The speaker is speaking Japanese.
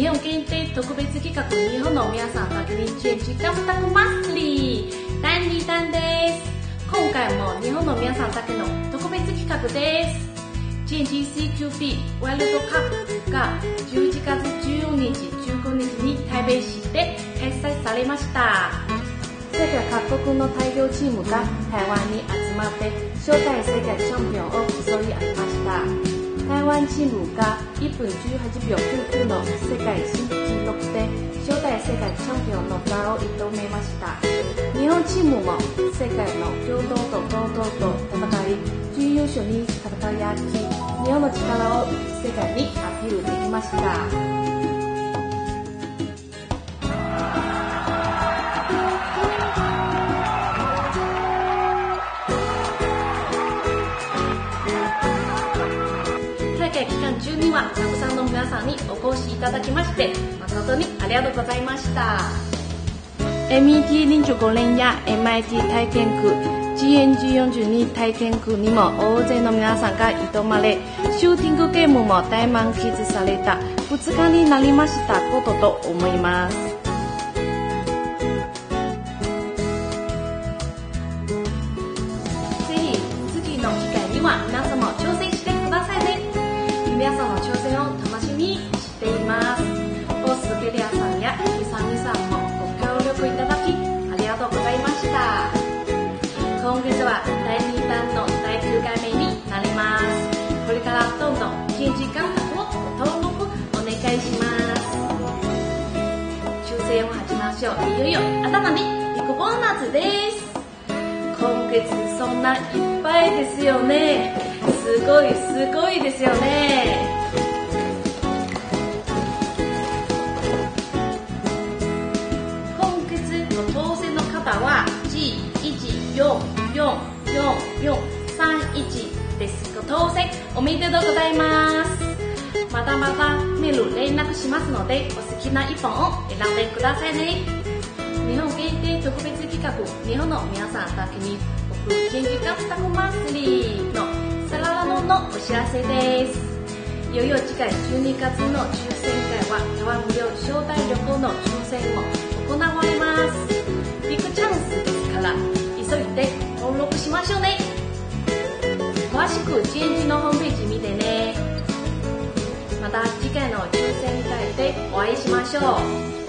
日本限定特別企画日本の皆さんだけにチェンジカスタムマスリー第2弾です。今回も日本の皆さんだけの特別企画です。GGCQB ワールドカップが11月14日15日に台北市で開催されました。世界各国の代表チームが台湾に集まって初代世界チャンピオンを競い合いました。台湾チームが1分18秒99の世界世界チャンピオンの座を射止めました。日本チームも世界の強豪と堂々と戦い準優勝に輝き日本の力を世界にアピールできました。たくさんの皆さんにお越しいただきまして誠にありがとうございました。MET 臨時五連や MIT 体験区 GNG42 体験区にも大勢の皆さんが挑まれシューティングゲームも大満喫された2日になりましたことと思います。どんどん現地感覚をご登録お願いします。抽選を始めましょう。いよいよ頭にビッグボーナスです今月そんないっぱいですよね。すごいすごいですよね。今月の当選の方は G1444331 です。ご当選おめでとうございます。まだまだメール連絡しますのでお好きな一本を選んでくださいね。日本限定特別企画日本の皆さんだけに送る元気カスタムマンスリーのサララのお知らせです。いよいよ次回12月の抽選会は台湾無料招待旅行の抽選も行われますビッグチャンスですから急いで登録しましょうね。詳しく GNG のホームページ見てね。会いしましょう。